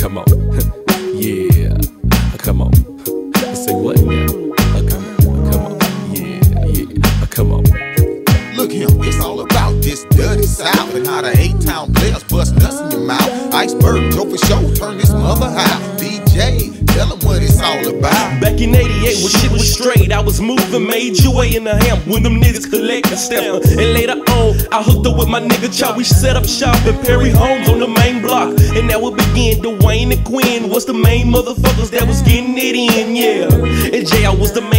come on. yeah, come on. Say what now? Come on, come on. Yeah, yeah, come on. Look him, it's all about this dirty south and how the A-Town players bust nuts in your mouth. Iceberg, Joe for show, turn this mother out. DJ, tell them what it's all about. Back in 88 when shit was straight, I was moving major way in the ham when them niggas collect collecting stuff. And later on, I hooked up with my nigga Chow. We set up shop at Perry Homes on the main block. And that would begin Dwayne and Quinn was the main motherfuckers that was getting it in, yeah. And was the man with the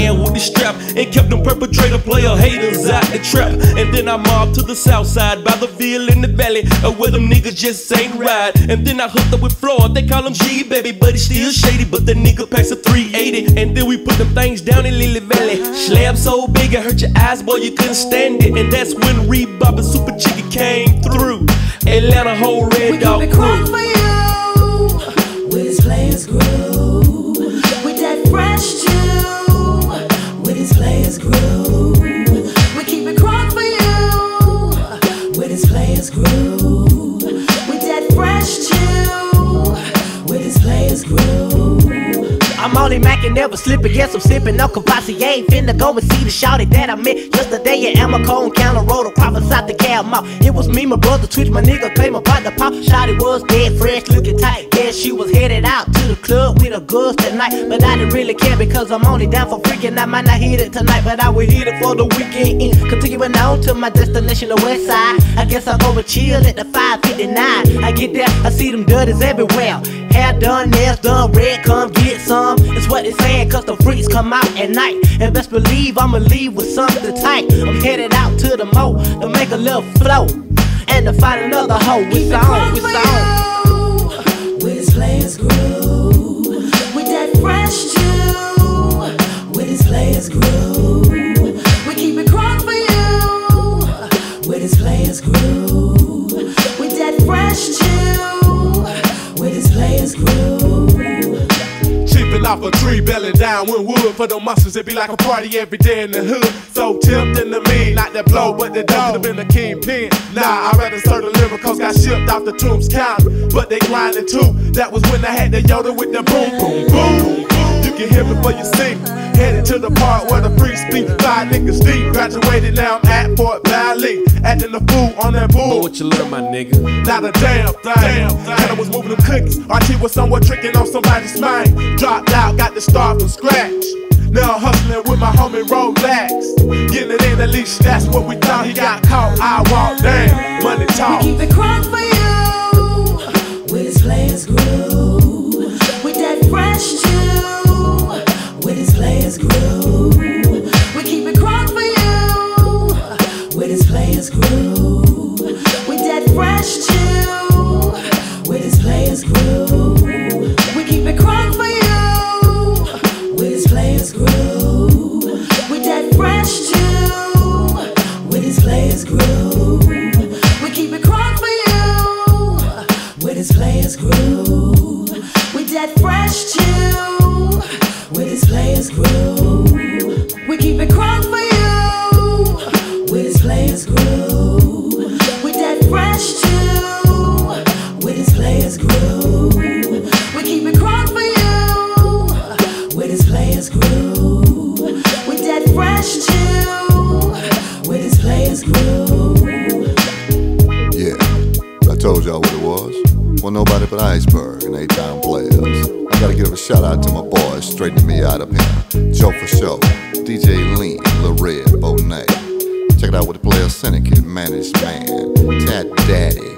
strap and kept them perpetrator player haters out the trap. And then I mobbed to the south side by the Ville in the valley, uh, where them niggas just ain't right. And then I hooked up with Floyd, they call him G baby, but he still shady. But the nigga packs a 380. And then we put them things down in Lily Valley. Slab so big it hurt your eyes, boy, you couldn't stand it. And that's when Reebok and Super Chicken came through. Atlanta whole red We dog keep it crunk crew. for you. His Players Groove. Players grew. With that fresh chew. With his Players Groove. I'm only macking, never slipping. Yes, I'm sipping Courvoisier. Ain't finna go and see the shawty that I met yesterday at Amoco and Counter Road across the south the Cal Mall. It was me, my brother, Twitch, my nigga, claim my partner pop. Shawty was dead fresh, looking tight. Yeah, she was headed the her girls tonight. But I didn't really care because I'm only down for freaking. I might not hit it tonight, but I will hit it for the weekend. end. Continuing on to my destination, the west side. I guess I'll and chill at the 559. I get there, I see them dirties everywhere. Hair done, nails done, red, come get some. It's what they saying, cause the freaks come out at night. And best believe I'ma leave with something tight. I'm headed out to the mo to make a little flow. And to find another hoe with Keep it song, We keep it crunk for you. With his Players Groove. With that fresh chew. With his Players Groove. Cheaping off a tree, belly down, with wood for the muscles. It be like a party every day in the hood. So tempting to me, not that blow, but the dog have been a kingpin. Nah, I'd rather serve the lyricals, got shipped off the tombs counter. But they grinding too. That was when I had the Yoda with the boom, boom, boom. To the part where the free speak. Five niggas deep. Graduated now I'm at Fort Valley. Acting the fool on that But bull. what you learn, my nigga? Not a damn thing. Damn thing. And I was moving them cookies. RT was somewhat tricking on somebody's mind. Dropped out, got to start from scratch. Now I'm hustling with my homie Rolex. Getting it in, at least that's what we thought. He got caught. I walked down. Money talk. Keep it crunk for you. With his Players Groove. With that fresh With that fresh chew. With his Players Groove. We keep it crunk for you. With his Players Groove. With that fresh chew. With his Players Groove. We keep it crunk for you. With his Players Groove. With that fresh chew. With his Players Groove. We keep it crunk Yeah, I told y'all what it was. Well, nobody but Iceberg and A-Town players. I gotta give a shout out to my boys straightening me out up here. Joe for show, DJ Lean, Lil Red, Bonet. Check it out with the player Syndicate, Managed Man, Tat Daddy,